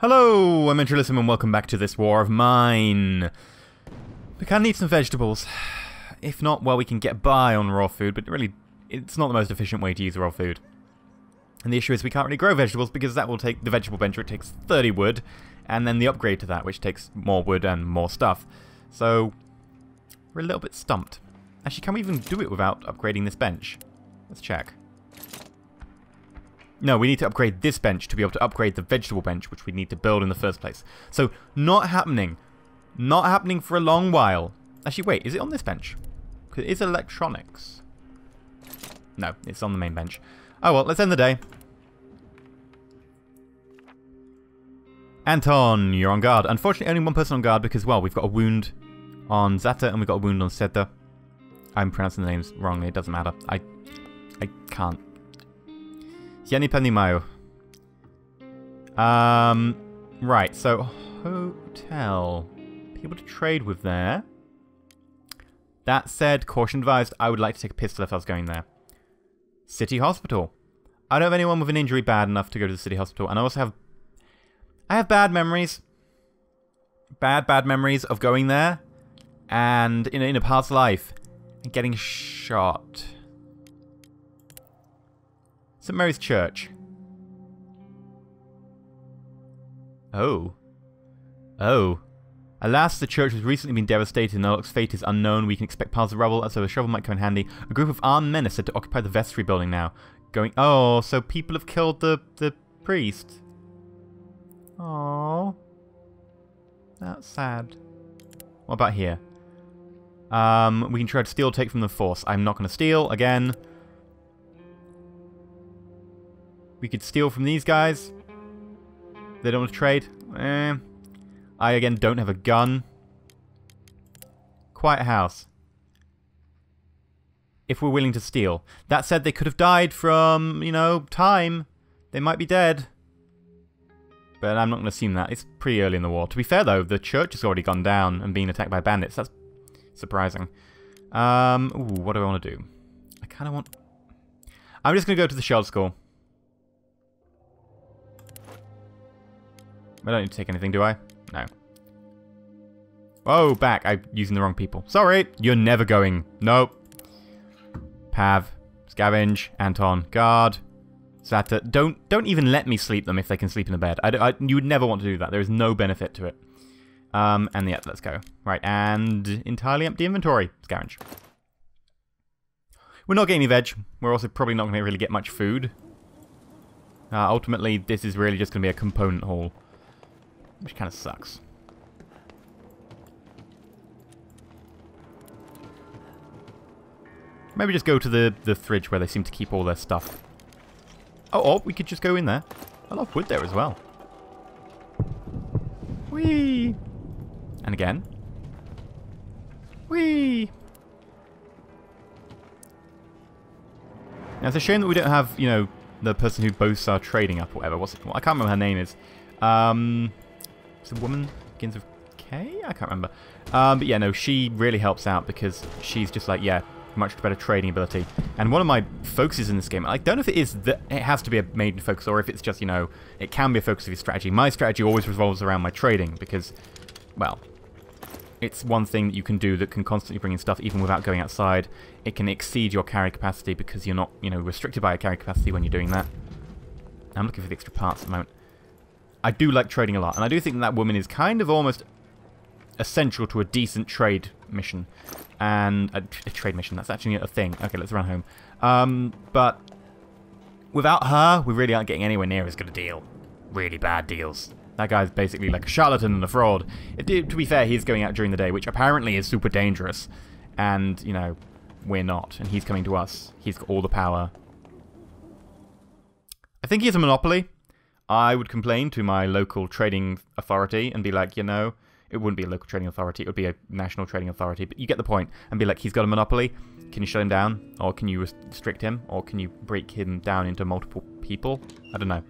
Hello, I'm EnterElysium and welcome back to this war of mine. We of need some vegetables. If not, well, we can get by on raw food, but really, it's not the most efficient way to use raw food. And the issue is we can't really grow vegetables because that will take the vegetable bench, which takes 30 wood, and then the upgrade to that, which takes more wood and more stuff. So, we're a little bit stumped. Actually, can we even do it without upgrading this bench? Let's check. No, we need to upgrade this bench to be able to upgrade the vegetable bench, which we need to build in the first place. So, not happening. Not happening for a long while. Actually, wait, is it on this bench? Because it is electronics. No, it's on the main bench. Oh well, let's end the day. Anton, you're on guard. Unfortunately, only one person on guard because, well, we've got a wound on Zata and we've got a wound on Seda. I'm pronouncing the names wrongly, it doesn't matter. I I can't. Ja nie panimayo. Um, right, so hotel. People to trade with there. That said, caution advised, I would like to take a pistol if I was going there. City Hospital. I don't have anyone with an injury bad enough to go to the city hospital, and I also have... I have bad memories. Bad, bad memories of going there, and in, in a past life, and getting shot. St. Mary's Church. Oh. Oh. Alas, the church has recently been devastated and Nulloch's fate is unknown. We can expect piles of rubble, so a shovel might come in handy. A group of armed men are said to occupy the vestry building now. Going, oh, so people have killed the, the priest. Oh, That's sad. What about here? Um, we can try to steal take from the force. I'm not going to steal, again. We could steal from these guys. They don't want to trade. Eh. I, again, don't have a gun. Quiet house. If we're willing to steal. That said, they could have died from, you know, time. They might be dead. But I'm not going to assume that. It's pretty early in the war. To be fair, though, the church has already gone down and been attacked by bandits. That's surprising. Um, ooh, what do I want to do? I kind of want... I'm just going to go to the Shelled School. I don't need to take anything, do I? No. Oh, back. I'm using the wrong people. Sorry. You're never going. Nope. Pav. Scavenge. Anton. Guard. Zata. Don't don't even let me sleep them if they can sleep in the bed. I, I, you would never want to do that. There is no benefit to it. Um, and yeah, let's go. Right, and entirely empty inventory. Scavenge. We're not getting any veg. We're also probably not going to really get much food. Uh, ultimately, this is really just going to be a component haul. Which kind of sucks. Maybe just go to the, the fridge where they seem to keep all their stuff. Oh, oh, we could just go in there. I love wood there as well. Whee! And again. Whee! Now, it's a shame that we don't have, you know, the person who boasts our trading up or whatever. What's it called? I can't remember her name is. Um, it's a woman begins with K? I can't remember. Um, but yeah, no, she really helps out because she's just like, yeah, much better trading ability. And one of my focuses in this game, I don't know if it is that it has to be a main focus or if it's just, you know, it can be a focus of your strategy. My strategy always revolves around my trading because, well, it's one thing that you can do that can constantly bring in stuff even without going outside. It can exceed your carry capacity because you're not, you know, restricted by your carry capacity when you're doing that. I'm looking for the extra parts at the moment. I do like trading a lot, and I do think that woman is kind of almost essential to a decent trade mission. And a, a trade mission, that's actually a thing. Okay, let's run home. Um, but without her, we really aren't getting anywhere near as good a deal. Really bad deals. That guy's basically like a charlatan and a fraud. It, to be fair, he's going out during the day, which apparently is super dangerous. And, you know, we're not. And he's coming to us. He's got all the power. I think he has a monopoly. I would complain to my local trading authority and be like, you know, it wouldn't be a local trading authority, it would be a national trading authority, but you get the point, and be like, he's got a monopoly, can you shut him down? Or can you restrict him? Or can you break him down into multiple people? I don't know.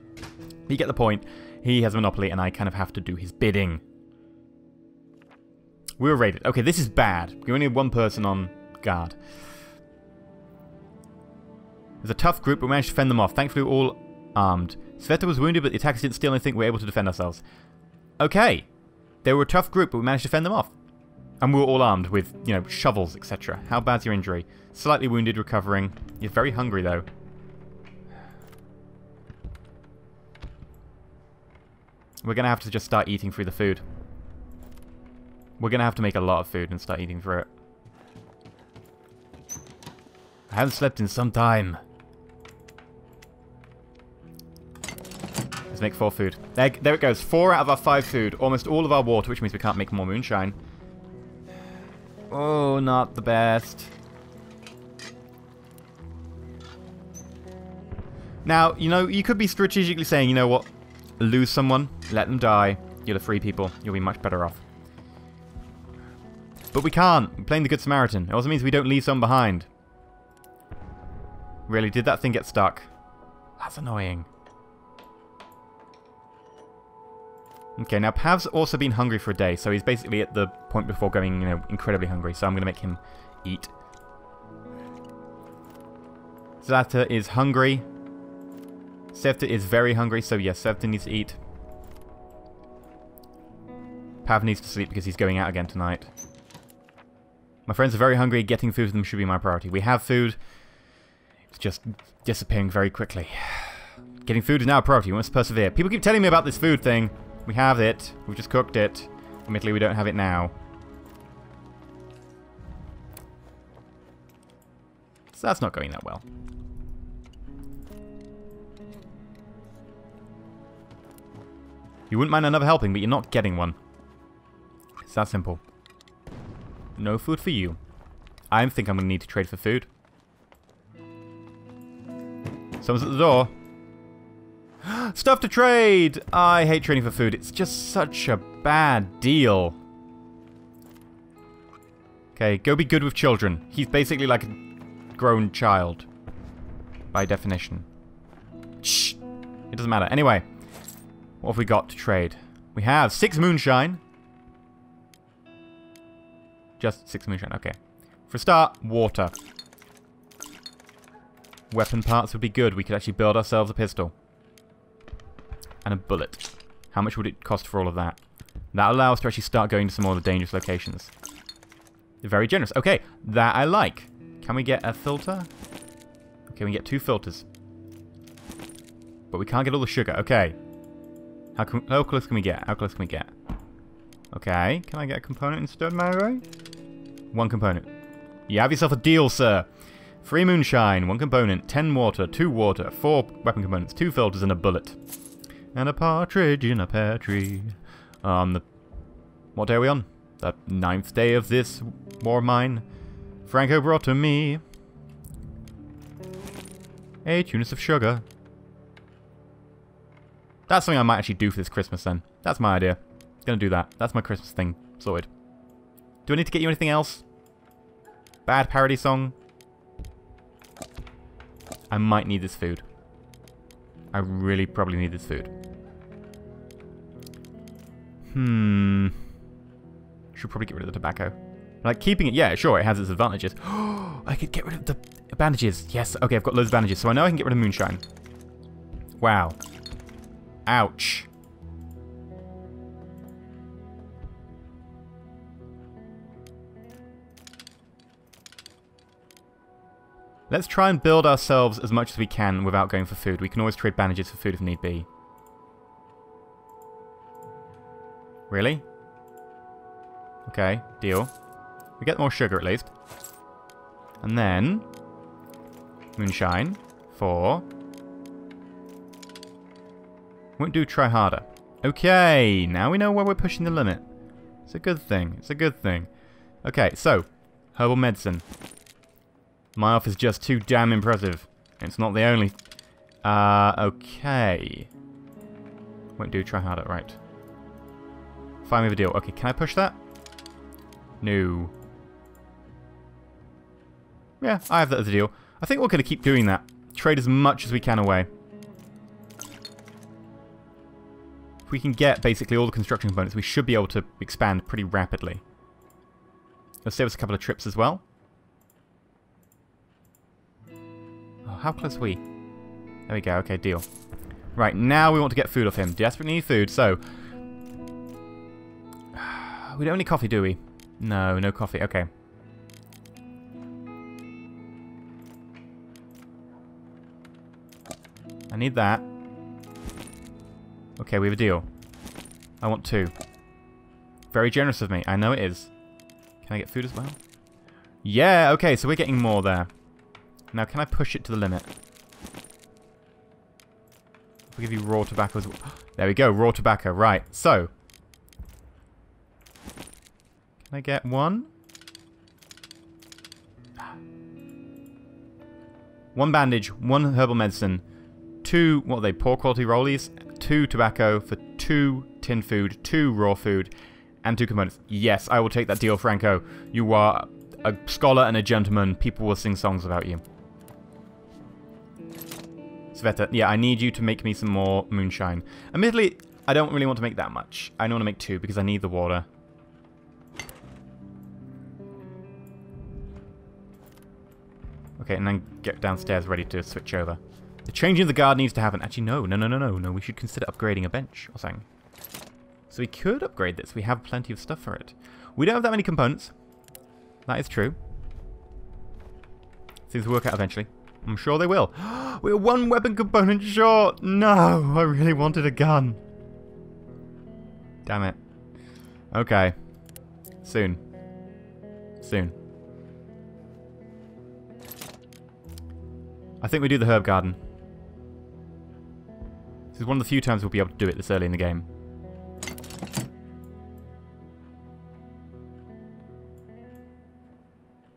You get the point. He has a monopoly, and I kind of have to do his bidding. We were raided. Okay, this is bad. We only have one person on guard. There's a tough group, but we managed to fend them off. Thankfully, we we're all armed. Sveta was wounded, but the attackers didn't steal anything. We were able to defend ourselves. Okay. They were a tough group, but we managed to fend them off. And we were all armed with, you know, shovels, etc. How bad's your injury? Slightly wounded, recovering. You're very hungry, though. We're going to have to just start eating through the food. We're going to have to make a lot of food and start eating through it. I haven't slept in some time. Let's make four food. There, there it goes. Four out of our five food. Almost all of our water, which means we can't make more moonshine. Oh, not the best. Now, you know, you could be strategically saying, you know what? Lose someone, let them die. You're the free people. You'll be much better off. But we can't. We're playing the Good Samaritan. It also means we don't leave someone behind. Really, did that thing get stuck? That's annoying. Okay, now Pav's also been hungry for a day, so he's basically at the point before going, you know, incredibly hungry, so I'm going to make him eat. Zlata is hungry. Sevta is very hungry, so yes, Sevta needs to eat. Pav needs to sleep because he's going out again tonight. My friends are very hungry. Getting food for them should be my priority. We have food. It's just disappearing very quickly. Getting food is now a priority. We must persevere. People keep telling me about this food thing. We have it. We've just cooked it. Admittedly, we don't have it now. So that's not going that well. You wouldn't mind another helping, but you're not getting one. It's that simple. No food for you. I think I'm going to need to trade for food. Someone's at the door. Stuff to trade! I hate trading for food. It's just such a bad deal. Okay, go be good with children. He's basically like a grown child. By definition. Shh! It doesn't matter. Anyway, what have we got to trade? We have six moonshine. Just six moonshine, okay. For a start, water. Weapon parts would be good. We could actually build ourselves a pistol and a bullet. How much would it cost for all of that? That allows us to actually start going to some more of the dangerous locations. Very generous. Okay, that I like. Can we get a filter? Okay, we get two filters. But we can't get all the sugar. Okay. How, how close can we get? How close can we get? Okay, can I get a component instead, Mary? One component. You have yourself a deal, sir. Three moonshine, one component, ten water, two water, four weapon components, two filters, and a bullet and a partridge in a pear tree. On the... What day are we on? The ninth day of this war mine. Franko brought to me eight units of sugar. That's something I might actually do for this Christmas then. That's my idea. Gonna do that. That's my Christmas thing. Sorted. Do I need to get you anything else? Bad parody song? I might need this food. I really probably need this food. Hmm. Should probably get rid of the tobacco. Like, keeping it, yeah, sure, it has its advantages. I could get rid of the bandages. Yes, okay, I've got loads of bandages, so I know I can get rid of moonshine. Wow. Ouch. Let's try and build ourselves as much as we can without going for food. We can always trade bandages for food if need be. Really? Okay, deal. We get more sugar at least. And then... Moonshine. Four. Won't do try harder. Okay, now we know where we're pushing the limit. It's a good thing. It's a good thing. Okay, so. Herbal medicine. My off is just too damn impressive. It's not the only... Uh, okay. Won't do, try harder, right. Find me the deal. Okay, can I push that? No. Yeah, I have that as a deal. I think we're going to keep doing that. Trade as much as we can away. If we can get basically all the construction components, we should be able to expand pretty rapidly. It'll save us a couple of trips as well. How close are we? There we go, okay, deal. Right, now we want to get food off him. Desperately need food, so... We don't need coffee, do we? No, no coffee. Okay. I need that. Okay, we have a deal. I want two. Very generous of me. I know it is. Can I get food as well? Yeah, okay, so we're getting more there. Now, can I push it to the limit? We'll give you raw tobacco as well. There we go, raw tobacco. Right, so. Can I get one? One bandage, one herbal medicine, two, what are they, poor quality rollies, two tobacco for two tin food, two raw food, and two components. Yes, I will take that deal, Franko. You are a scholar and a gentleman. People will sing songs about you. Sveta, yeah, I need you to make me some more moonshine. Admittedly, I don't really want to make that much. I don't want to make two because I need the water. Okay, and then get downstairs ready to switch over. The changing of the guard needs to happen. Actually, no, no, no, no, no, no. We should consider upgrading a bench or something. So we could upgrade this. We have plenty of stuff for it. We don't have that many components. That is true. Seems to work out eventually. I'm sure they will. We're one weapon component short. No, I really wanted a gun. Damn it. Okay. Soon. Soon. I think we do the herb garden. This is one of the few times we'll be able to do it this early in the game.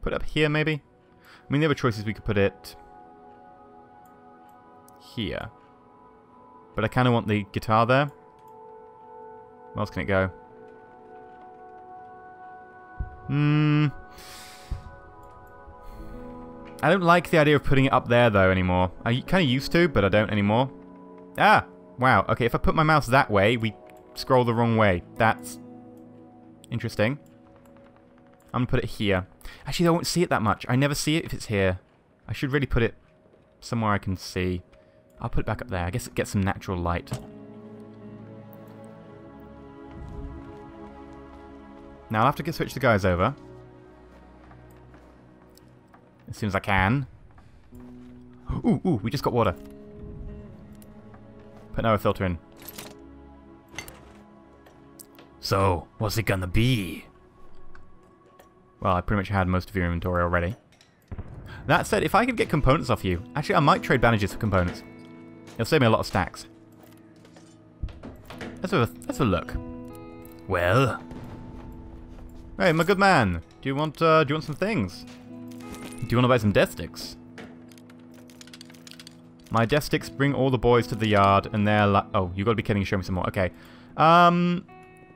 Put up here, maybe? I mean, the other choices we could put it here. But I kind of want the guitar there. Where else can it go? Hmm. I don't like the idea of putting it up there, though, anymore. I kind of used to, but I don't anymore. Ah! Wow, okay, if I put my mouse that way, we scroll the wrong way. That's interesting. I'm going to put it here. Actually, I won't see it that much. I never see it if it's here. I should really put it somewhere I can see. I'll put it back up there. I guess it gets some natural light. Now I'll have to get switch the guys over. As soon as I can. Ooh, ooh, we just got water. Put another filter in. So, what's it gonna be? Well, I pretty much had most of your inventory already. That said, if I could get components off you... Actually, I might trade bandages for components. It'll save me a lot of stacks. Let's have a, let's have a look. Well? Hey, my good man. Do you want, uh, do you want some things? Do you want to buy some death sticks? My death sticks bring all the boys to the yard, and they're like... Oh, you got to be kidding. Show me some more. Okay. Um...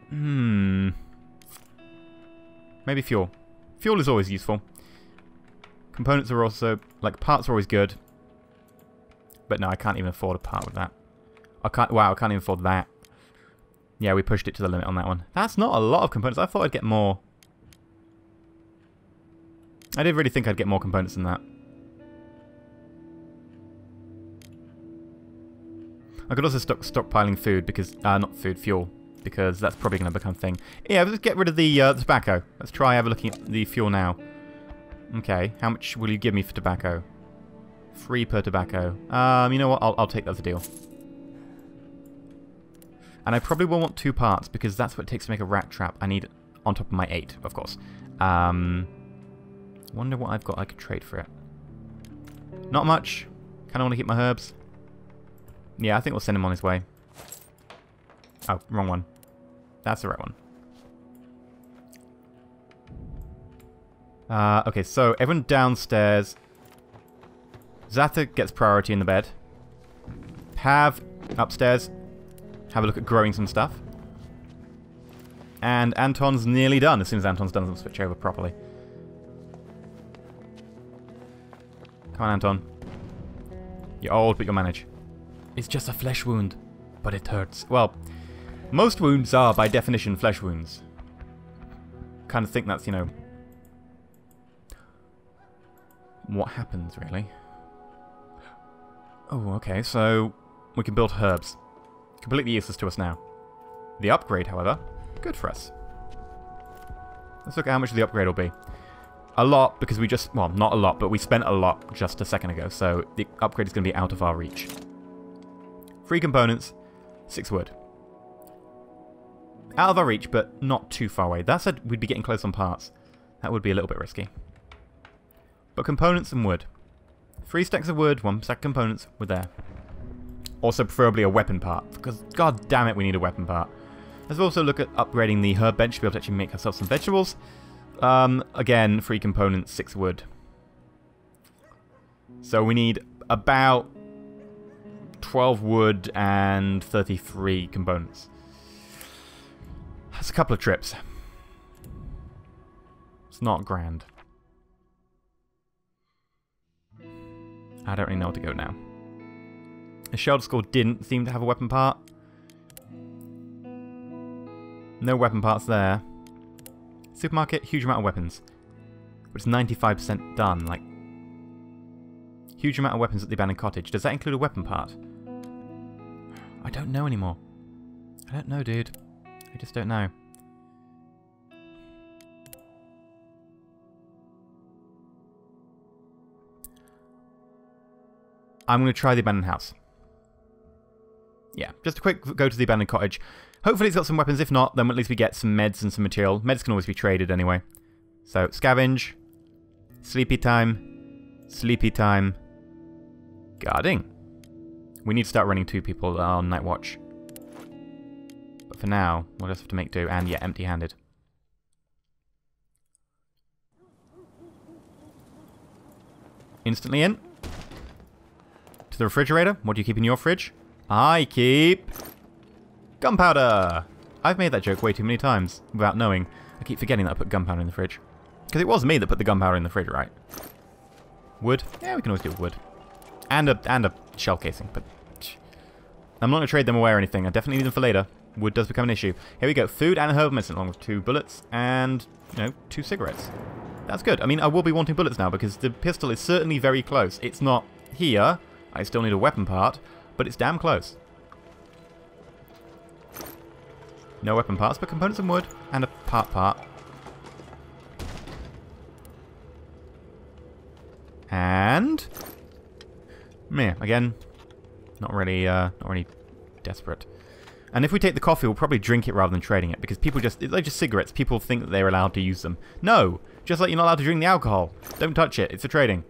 Hmm... Maybe fuel. Fuel is always useful. Components are also... Like, parts are always good. But no, I can't even afford a part with that. I can't... Wow, I can't even afford that. Yeah, we pushed it to the limit on that one. That's not a lot of components. I thought I'd get more. I didn't really think I'd get more components than that. I could also stop stockpiling food because... Uh, not food, fuel because that's probably going to become a thing. Yeah, let's get rid of the, uh, tobacco. Let's try have a looking at the fuel now. Okay, how much will you give me for tobacco? Three per tobacco. Um, you know what? I'll, I'll take that as a deal. And I probably will want two parts because that's what it takes to make a rat trap. I need on top of my eight, of course. Um, wonder what I've got I could trade for it. Not much. Kind of want to keep my herbs. Yeah, I think we'll send him on his way. Oh, wrong one. That's the right one. Uh, okay, so everyone downstairs. Zata gets priority in the bed. Have upstairs. Have a look at growing some stuff. And Anton's nearly done as soon as Anton's done, switch over properly. Come on, Anton. You're old, but you'll manage. It's just a flesh wound, but it hurts. Well, most wounds are, by definition, flesh wounds. Kind of think that's, you know... What happens, really. Oh, okay, so... we can build herbs. Completely useless to us now. The upgrade, however, good for us. Let's look at how much the upgrade will be. A lot, because we just... Well, not a lot, but we spent a lot just a second ago, so the upgrade is going to be out of our reach. Three components, six wood. Out of our reach, but not too far away. That said, we'd be getting close on parts. That would be a little bit risky. But components and wood. Three stacks of wood, one stack of components, we're there. Also, preferably a weapon part, because god damn it, we need a weapon part. Let's also look at upgrading the herb bench to be able to actually make ourselves some vegetables. Um, again, three components, six wood. So we need about 12 wood and 33 components. That's a couple of trips. It's not grand. I don't really know where to go now. The Shelled School didn't seem to have a weapon part. No weapon parts there. Supermarket, huge amount of weapons. But it's 95% done, like... Huge amount of weapons at the abandoned cottage. Does that include a weapon part? I don't know anymore. I don't know, dude. I just don't know. I'm going to try the abandoned house. Yeah, just a quick go to the abandoned cottage. Hopefully it's got some weapons. If not, then at least we get some meds and some material. Meds can always be traded anyway. So, scavenge. Sleepy time. Sleepy time. Guarding. We need to start running two people on night watch. But for now, we'll just have to make do. And yeah, empty-handed. Instantly in. To the refrigerator. What do you keep in your fridge? I keep... Gunpowder! I've made that joke way too many times, without knowing. I keep forgetting that I put gunpowder in the fridge. Because it was me that put the gunpowder in the fridge, right? Wood? Yeah, we can always do wood. And a, and a shell casing, but... I'm not going to trade them away or anything. I definitely need them for later. Wood does become an issue. Here we go. Food and herb medicine along with two bullets and, you know, two cigarettes. That's good. I mean, I will be wanting bullets now because the pistol is certainly very close. It's not here. I still need a weapon part, but it's damn close. No weapon parts, but components and wood, and a part part. And... Meh, again, not really, uh, not really desperate. And if we take the coffee, we'll probably drink it rather than trading it, because people just, they're just cigarettes. People think that they're allowed to use them. No! Just like you're not allowed to drink the alcohol. Don't touch it. It's for trading.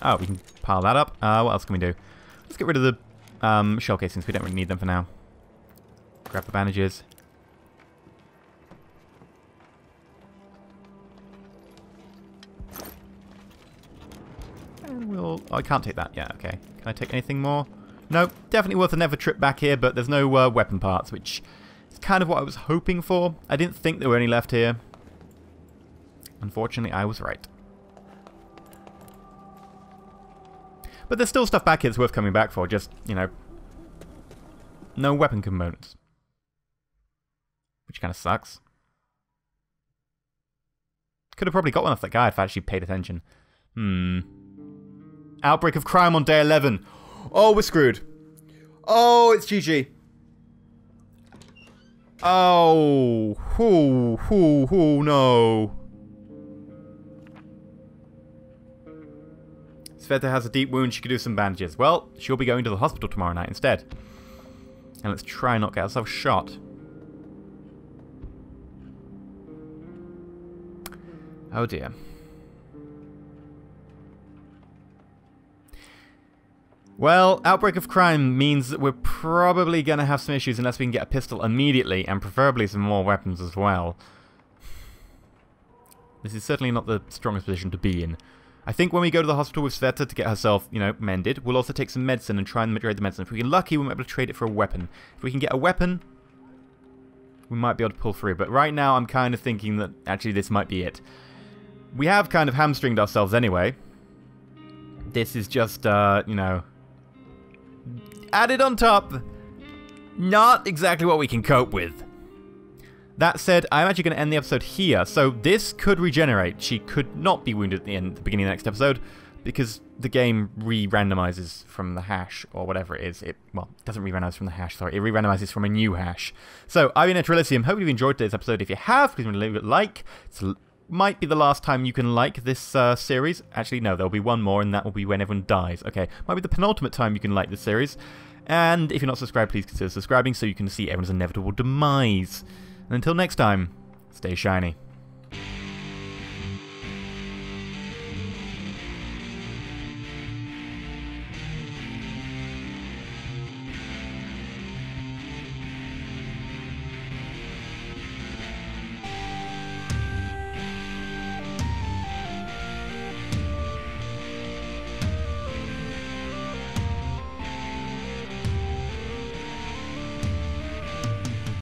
Oh, we can pile that up. Uh, what else can we do? Let's get rid of the um, shell casings. We don't really need them for now. Grab the bandages. And we'll... Oh, I can't take that. Yeah, okay. Can I take anything more? No, definitely worth another trip back here, but there's no uh, weapon parts, which is kind of what I was hoping for. I didn't think there were any left here. Unfortunately, I was right. But there's still stuff back here that's worth coming back for, just, you know, no weapon components. Which kind of sucks. Could have probably got one off that guy if I actually paid attention. Hmm. Outbreak of crime on day 11. Oh, we're screwed. Oh, it's GG. Oh, whoo, whoo, whoo, no. Sveta has a deep wound, she could do some bandages. Well, she'll be going to the hospital tomorrow night instead. And let's try not get ourselves shot. Oh dear. Well, outbreak of crime means that we're probably going to have some issues unless we can get a pistol immediately, and preferably some more weapons as well. This is certainly not the strongest position to be in. I think when we go to the hospital with Sveta to get herself, you know, mended, we'll also take some medicine and try and trade the medicine. If we get lucky, we might be able to trade it for a weapon. If we can get a weapon, we might be able to pull through. But right now, I'm kind of thinking that actually this might be it. We have kind of hamstringed ourselves anyway. This is just, uh, you know, added on top. Not exactly what we can cope with. That said, I'm actually going to end the episode here, so this could regenerate. She could not be wounded at the, end, the beginning of the next episode, because the game re-randomizes from the hash or whatever it is. It well, it doesn't re-randomize from the hash. Sorry, it re-randomizes from a new hash. So I've been EnterElysium. Hope you've enjoyed today's episode. If you have, please leave a like. It might be the last time you can like this uh, series. Actually, no, there'll be one more, and that will be when everyone dies. Okay, might be the penultimate time you can like this series. And if you're not subscribed, please consider subscribing so you can see everyone's inevitable demise. And until next time, stay shiny.